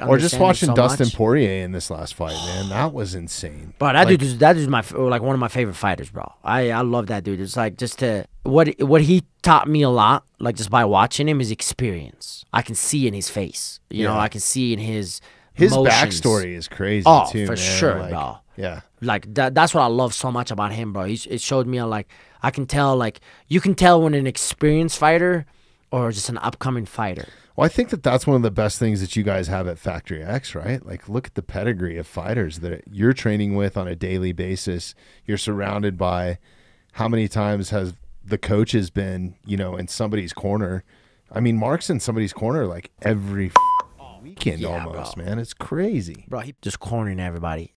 Or just watching so Dustin much. Poirier in this last fight, man. That was insane. But that Like, dude is that is my like one of my favorite fighters, bro. I I love that dude. It's like just to what what he taught me a lot, like just by watching him, is experience. I can see in his face. You know, I can see in his his emotions. backstory is crazy Oh, too, for man. sure, Like, bro. Yeah. Like that, that's what I love so much about him, bro. He's, it showed me like I can tell like you can tell when an experienced fighter or just an upcoming fighter. Well, I think that that's one of the best things that you guys have at Factory X, right? Like, look at the pedigree of fighters that you're training with on a daily basis. You're surrounded by how many times has the coaches been, you know, in somebody's corner? I mean, Mark's in somebody's corner like every f- weekend yeah, almost, bro. man. It's crazy. Bro, he just cornering everybody.